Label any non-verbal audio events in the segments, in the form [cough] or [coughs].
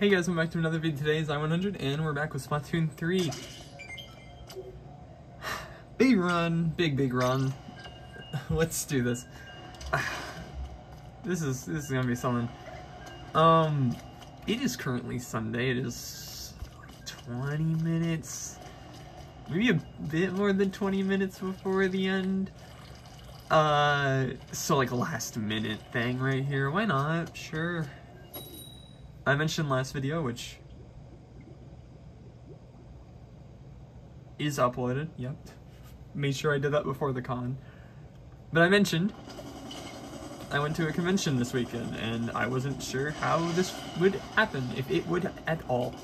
Hey guys, welcome back to another video. Today is I-100 and we're back with Splatoon 3. [sighs] Big run, big, big run. [laughs] Let's do this. [sighs] This is, this is gonna be something. Um, it is currently Sunday. It is 20 minutes, maybe a bit more than 20 minutes before the end. Uh, so like last minute thing right here. Why not? Sure. I mentioned last video, which is uploaded, yep. Made sure I did that before the con. But I mentioned I went to a convention this weekend and I wasn't sure how this would happen, if it would at all.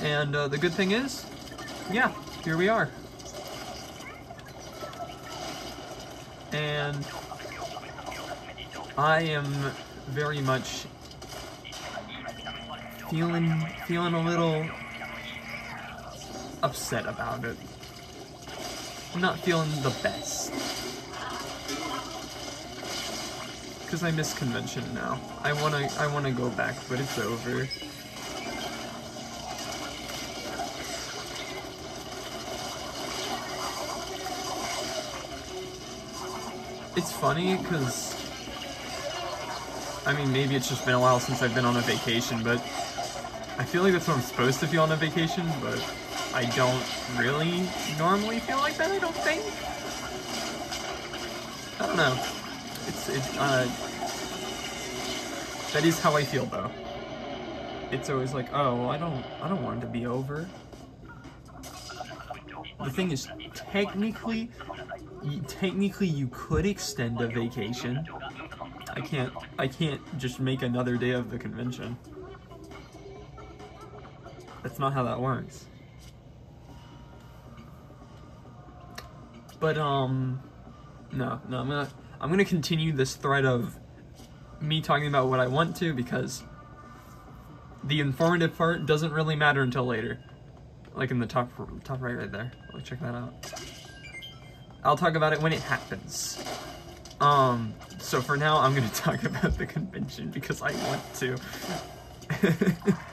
And uh, the good thing is, yeah, here we are. And I am very much feeling feeling a little upset about it. I'm not feeling the best. Cause I miss convention now. I wanna I wanna go back, but it's over. It's funny because I mean maybe it's just been a while since I've been on a vacation, but I feel like that's what I'm supposed to feel on a vacation, but I don't really normally feel like that, I don't think. I don't know. It's, it, uh, that is how I feel though. It's always like, oh, well, I don't, I don't want it to be over. The thing is, technically, technically you could extend a vacation. I can't, I can't just make another day of the convention. That's not how that works. But um no, no, I'm gonna I'm gonna continue this thread of me talking about what I want to because the informative part doesn't really matter until later. Like in the top top right right there. Let check that out. I'll talk about it when it happens. Um, so for now, I'm gonna [laughs] talk about the convention because I want to. [laughs]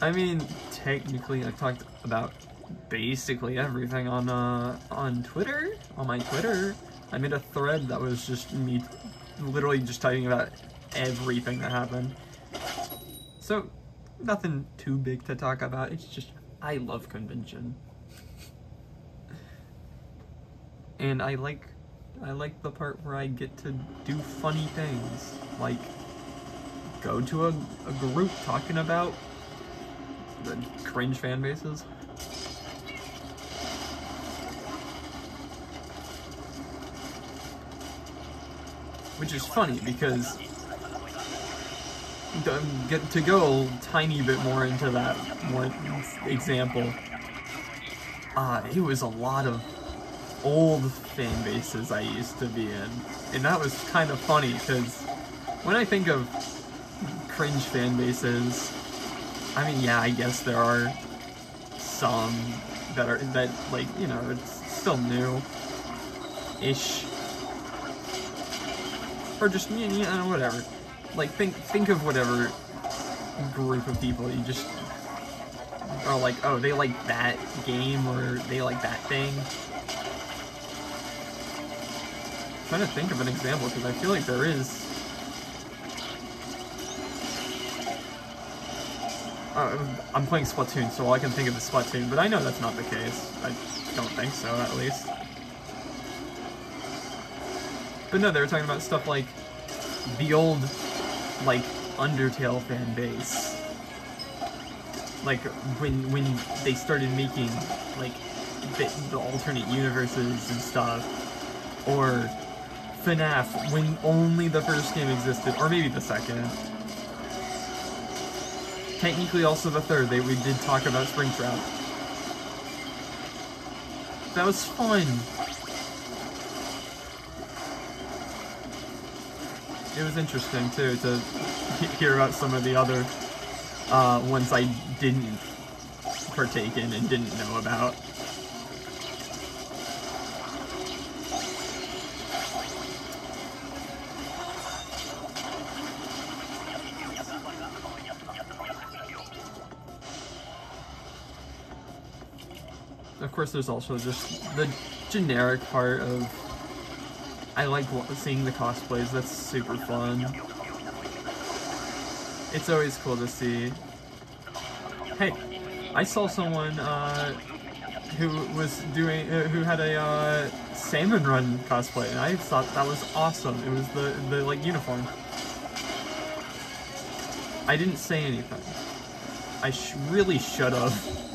I mean, technically, I talked about basically everything on uh, on Twitter, on my Twitter. I made a thread that was just me literally just talking about everything that happened. So, nothing too big to talk about. It's just, I love convention. and I like, I like the part where I get to do funny things. Like, go to a, a group talking about the cringe fan bases. Which is funny because get to go a tiny bit more into that one example. Uh, it was a lot of old fan bases I used to be in. And that was kind of funny because when I think of cringe fan bases, I mean, yeah, I guess there are some that are, that, like, you know, it's still new-ish. Or just, you uh, know, whatever. Like, think, think of whatever group of people you just are like, oh, they like that game, or they like that thing. I'm trying to think of an example, because I feel like there is Uh, I'm playing Splatoon, so all I can think of is Splatoon, but I know that's not the case. I don't think so, at least. But no, they were talking about stuff like the old, like, Undertale fan base. Like, when when they started making, like, the, the alternate universes and stuff. Or FNAF, when only the first game existed, or maybe the second technically also the third. They we did talk about Springtrap. That was fun. It was interesting too to hear about some of the other uh, ones I didn't partake in and didn't know about. Course, there's also just the generic part of I like seeing the cosplays. That's super fun. It's always cool to see. Hey, I saw someone uh, who was doing, uh, who had a uh, salmon run cosplay, and I thought that was awesome. It was the the like uniform. I didn't say anything. I sh really should have.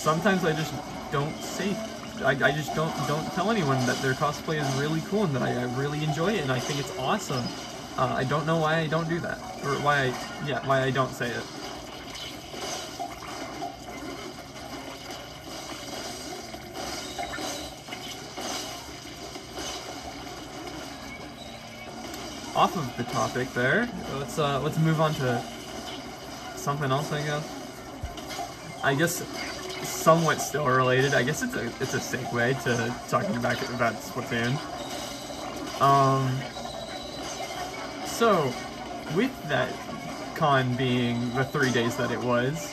Sometimes I just don't say. I, I just don't don't tell anyone that their cosplay is really cool and that I, I really enjoy it and I think it's awesome. Uh, I don't know why I don't do that or why I yeah why I don't say it. off of the topic there. Let's uh, let's move on to something else. I guess. I guess somewhat still related. I guess it's a it's a segue to talking about about Splatoon. Um. So, with that con being the three days that it was,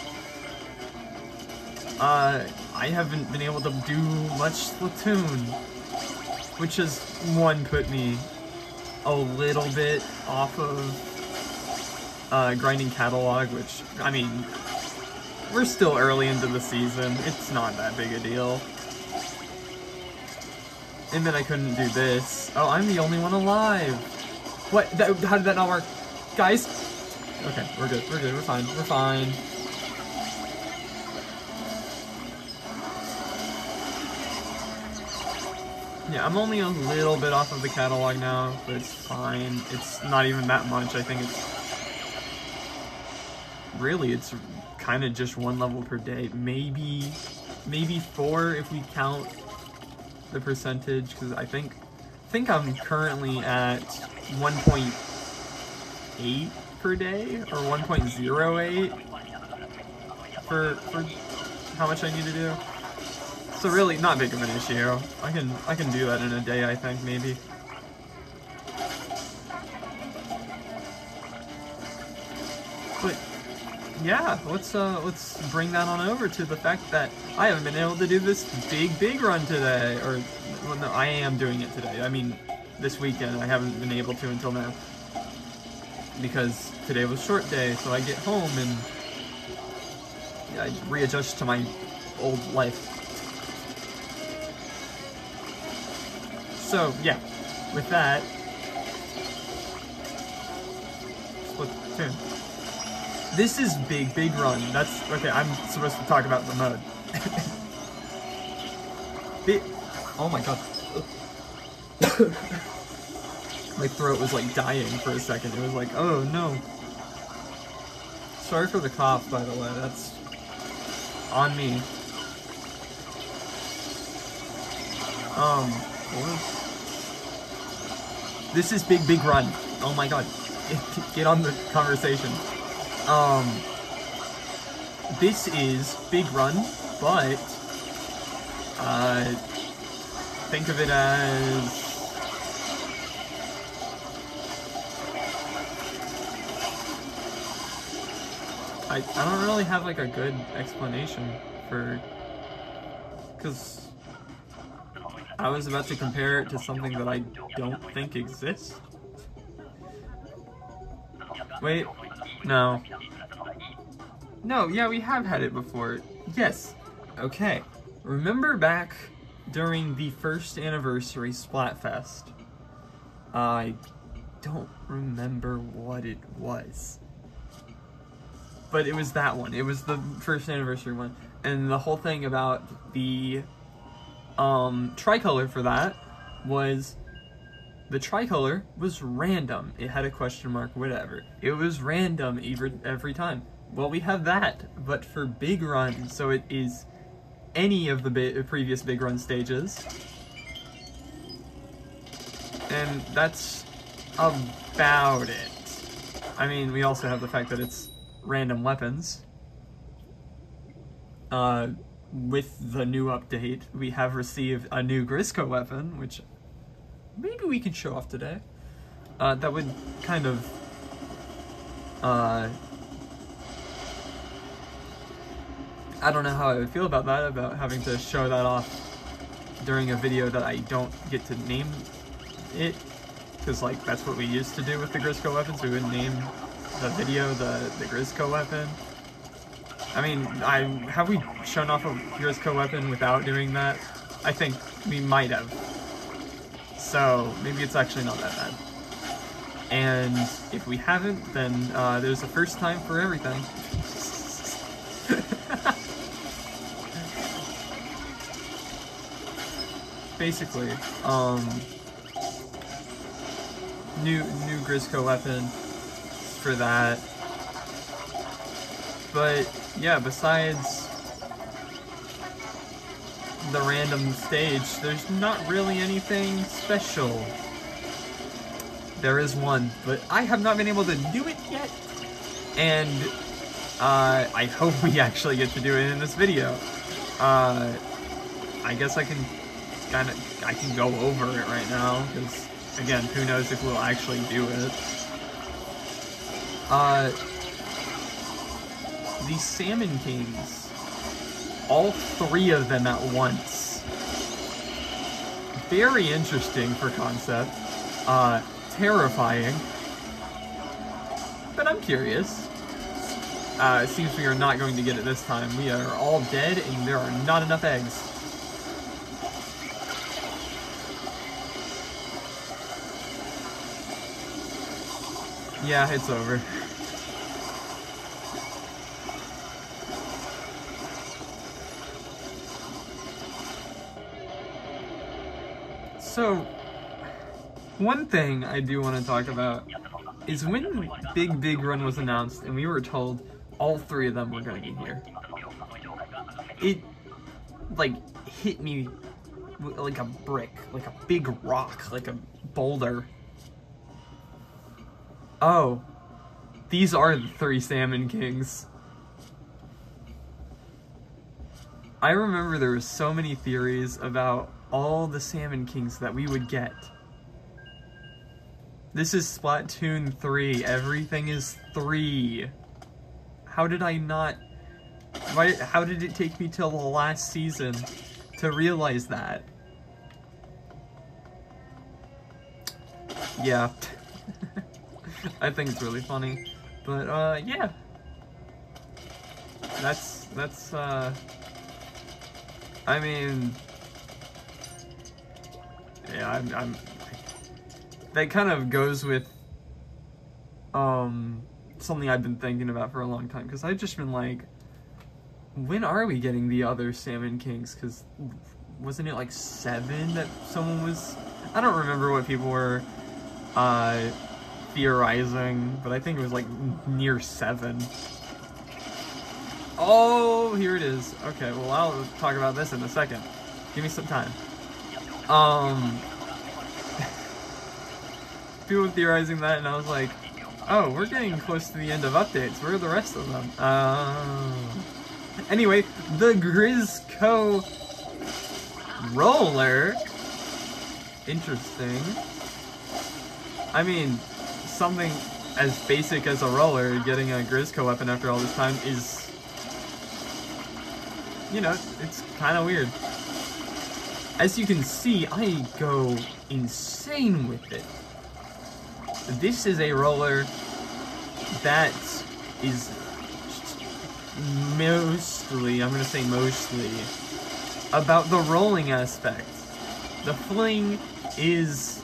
uh, I haven't been able to do much Splatoon, which has one put me a little bit off of uh, grinding catalog, which, I mean, we're still early into the season. It's not that big a deal. And then I couldn't do this. Oh, I'm the only one alive. What? That, how did that not work? Guys? Okay, we're good. We're good. We're fine. We're fine. Yeah, I'm only a little bit off of the catalog now, but it's fine. It's not even that much. I think it's... Really, it's kind of just one level per day. Maybe, maybe four if we count the percentage, because I think, I think I'm currently at 1.8 per day, or 1.08 for, for how much I need to do. So really, not big of an issue. I can I can do that in a day, I think, maybe. But yeah, let's uh let's bring that on over to the fact that I haven't been able to do this big big run today, or well, no, I am doing it today. I mean, this weekend I haven't been able to until now because today was short day, so I get home and I readjust to my old life. So, yeah, with that, Splatoon. This is Big Big Run. That's, okay, I'm supposed to talk about the mode. [laughs] big, oh my god. [coughs] my throat was like dying for a second. It was like, oh no. Sorry for the cough, by the way. That's on me. Um, this is Big Big Run. Oh my god. [laughs] Get on the conversation. Um, this is Big Run, but, uh, think of it as... I, I don't really have like a good explanation for because I was about to compare it to something that I don't think exists. Wait, no. No, yeah, we have had it before. Yes. Okay. Remember back during the first anniversary Splatfest? I don't remember what it was. But it was that one. It was the first anniversary one. And the whole thing about the um, tricolor for that was the tricolor was random. It had a question mark, whatever. It was random every, every time. Well, we have that, but for big run, so it is any of the bi previous big run stages. And that's about it. I mean, we also have the fact that it's random weapons. Uh, with the new update, we have received a new Grizzco weapon, which maybe we can show off today. Uh, that would kind of uh, I don't know how I would feel about that, about having to show that off during a video that I don't get to name it. Because, like, that's what we used to do with the Grizzco weapons. We would name the video the, the Grizzco weapon. I mean, I have we shown off a Grizzco weapon without doing that? I think we might have. So, maybe it's actually not that bad. And if we haven't, then uh, there's a first time for everything. [laughs] Basically, um, new new Grizzco weapon for that. But yeah, besides the random stage, there's not really anything special. There is one, but I have not been able to do it yet. And uh, I hope [laughs] we actually get to do it in this video. Uh, I guess I can kind of, I can go over it right now, because again, who knows if we'll actually do it. Uh, the Salmon Kings, all three of them at once. Very interesting for concept. Uh, terrifying. But I'm curious. Uh, it seems we are not going to get it this time. We are all dead and there are not enough eggs. Yeah, it's over. So, one thing I do want to talk about is when Big Big Run was announced and we were told all three of them were going to be here. It, like, hit me like a brick, like a big rock, like a boulder. Oh, these are the three Salmon Kings. I remember there were so many theories about all the Salmon Kings that we would get. This is Splatoon 3. Everything is 3. How did I not... Why, how did it take me till the last season to realize that? Yeah. [laughs] I think it's really funny. But, uh, yeah. That's, that's, uh... I mean, yeah, I'm, I'm that kind of goes with um something I've been thinking about for a long time because I've just been like, when are we getting the other Salmon Kings? Because wasn't it like seven that someone was? I don't remember what people were uh, theorizing, but I think it was like near seven. Oh, here it is. Okay, well I'll talk about this in a second. Give me some time. Um, people theorizing that, and I was like, oh, we're getting close to the end of updates. Where are the rest of them? Uh, anyway, the Grizzco roller. Interesting. I mean, something as basic as a roller, getting a Grizzco weapon after all this time is, you know, it's kind of weird. As you can see, I go insane with it. This is a roller that is mostly, I'm to say mostly, about the rolling aspect. The fling is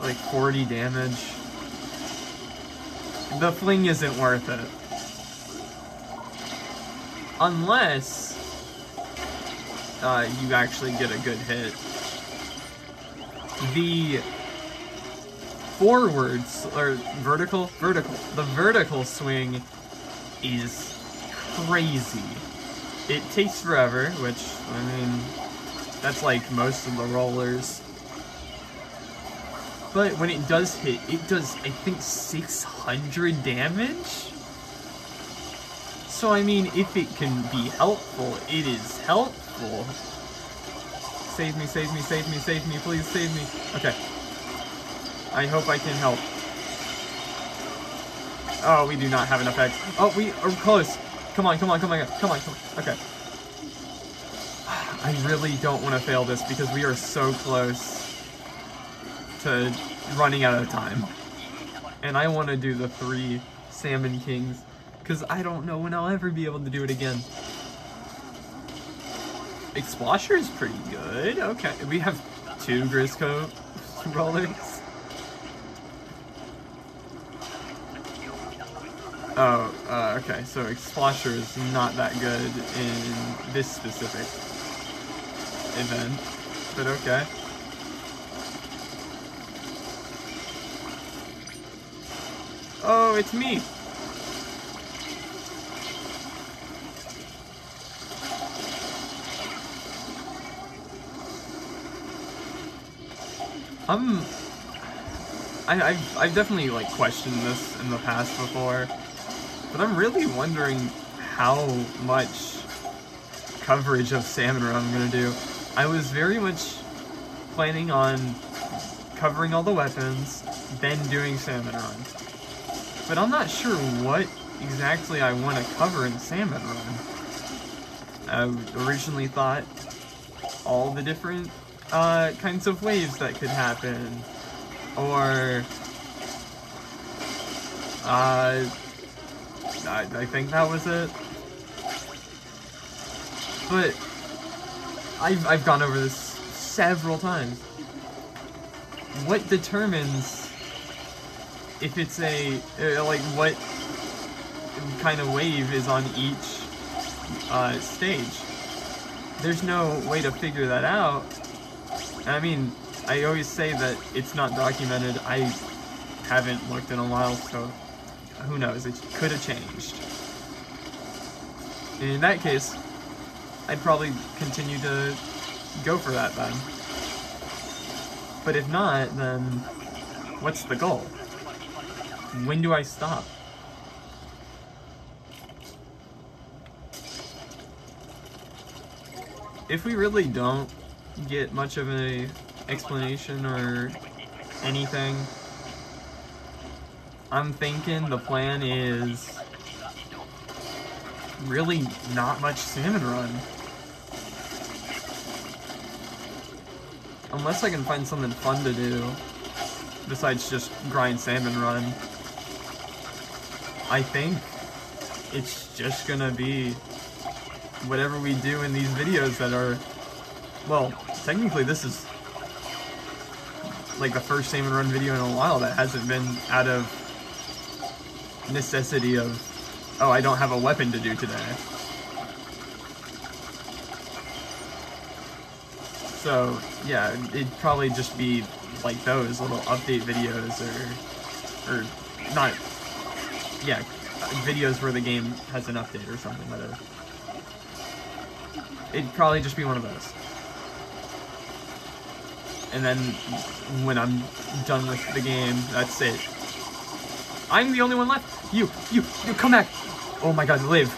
like 40 damage. The fling isn't worth it. Unless uh, you actually get a good hit. The forwards, or vertical, vertical, the vertical swing is crazy. It takes forever, which, I mean, that's like most of the rollers. But when it does hit, it does, I think, 600 damage? So, I mean, if it can be helpful, it is helpful cool. Save me, save me, save me, save me, please save me. Okay. I hope I can help. Oh, we do not have enough eggs. Oh, we are close. Come on, come on, come on, come on, come on. Okay. I really don't want to fail this because we are so close to running out of time. And I want to do the three Salmon Kings because I don't know when I'll ever be able to do it again. Explosher is pretty good. Okay, we have two Grizzco [laughs] rollers. Oh, uh, okay, so Explosher is not that good in this specific event, but okay. Oh, it's me! I'm... I, I've, I've definitely, like, questioned this in the past before. But I'm really wondering how much coverage of Salmon Run I'm to do. I was very much planning on covering all the weapons, then doing Salmon Run. But I'm not sure what exactly I want to cover in Salmon Run. I originally thought all the different uh, kinds of waves that could happen, or uh, I, I think that was it. But I've, I've gone over this several times. What determines if it's a, uh, like, what kind of wave is on each uh, stage? There's no way to figure that out. I mean, I always say that it's not documented. I haven't looked in a while, so who knows, it could have changed. in that case, I'd probably continue to go for that then. But if not, then what's the goal? When do I stop? If we really don't get much of an explanation or anything I'm thinking the plan is really not much salmon run. Unless I can find something fun to do besides just grind salmon run. I think it's just gonna be whatever we do in these videos that are, well, technically this is like the first salmon run video in a while that hasn't been out of necessity of, oh, I don't have a weapon to do today. So, yeah, it'd probably just be like those little update videos or, or not, yeah, videos where the game has an update or something, whatever. It'd probably just be one of those. And then when I'm done with the game, that's it. I'm the only one left. You, you, you, come back. Oh my god, live.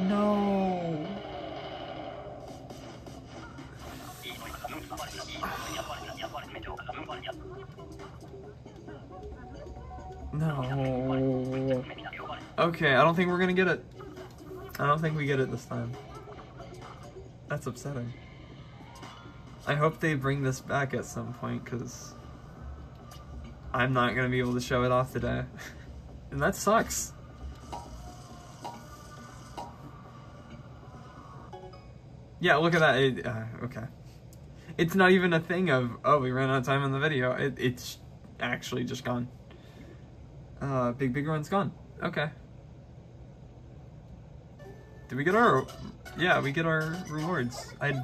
[sighs] no. [sighs] No. Okay, I don't think we're gonna get it. I don't think we get it this time. That's upsetting. I hope they bring this back at some point, because I'm not going to be able to show it off today. [laughs] and that sucks. Yeah, look at that. It, uh, okay. It's not even a thing of, oh, we ran out of time on the video. It, it's actually just gone. Uh, Big Big Run's gone. Okay. Did we get our... Yeah, we get our rewards. I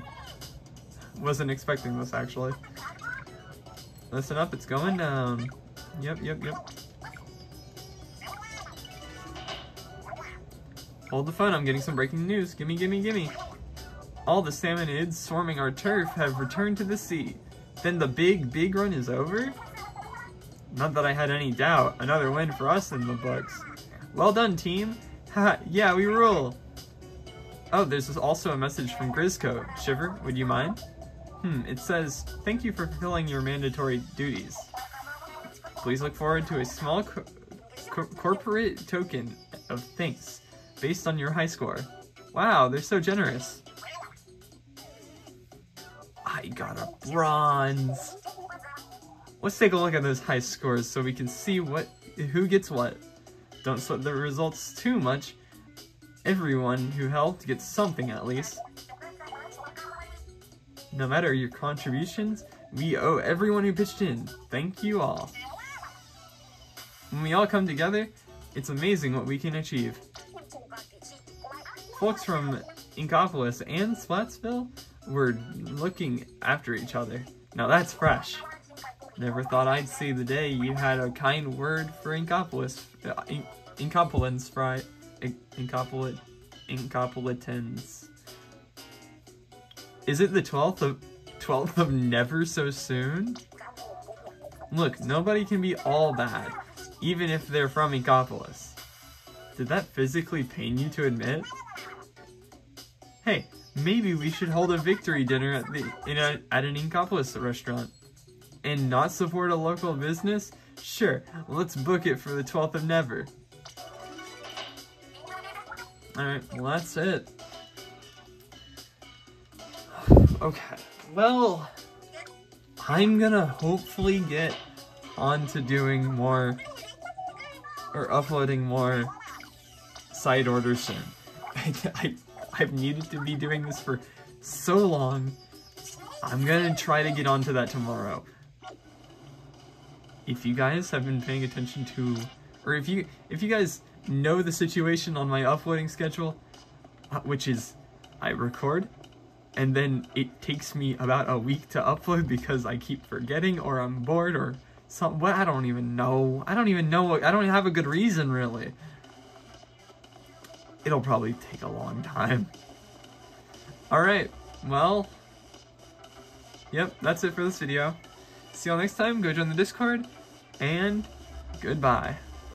wasn't expecting this, actually. Listen up, it's going down. Yep, yep, yep. Hold the phone, I'm getting some breaking news. Gimme, gimme, gimme. All the salmonids swarming our turf have returned to the sea. Then the big, big run is over? Not that I had any doubt. Another win for us in the books. Well done, team. [laughs] Ha, yeah, we rule. Oh, there's also a message from Grizzco. Shiver, would you mind? Hmm, it says, thank you for fulfilling your mandatory duties. Please look forward to a small co co corporate token of thanks based on your high score. Wow, they're so generous. I got a bronze. Let's take a look at those high scores so we can see what who gets what. Don't sweat the results too much. Everyone who helped gets something at least. No matter your contributions, we owe everyone who pitched in. Thank you all. When we all come together, it's amazing what we can achieve. Folks from Inkopolis and Splatsville were looking after each other. Now that's fresh. Never thought I'd see the day you had a kind word for Inkopolis, uh, In Inkopolins, Inkopolit, Inkopolitans. Is it the 12th of 12th of never so soon? Look, nobody can be all bad, even if they're from Inkopolis. Did that physically pain you to admit? Hey, maybe we should hold a victory dinner at the in a, at an Inkopolis restaurant. And not support a local business? Sure, let's book it for the 12th of never. Alright, well that's it. Okay, well, I'm gonna hopefully get on to doing more, or uploading more side orders soon. [laughs] I, I, I've needed to be doing this for so long. I'm gonna try to get onto that tomorrow. If you guys have been paying attention to, or if you if you guys know the situation on my uploading schedule, uh, which is I record and then it takes me about a week to upload because I keep forgetting or I'm bored or something. What I don't even know. I don't even know. I don't have a good reason really. It'll probably take a long time. Alright, well, yep, that's it for this video. See y'all next time, go join the Discord, and goodbye.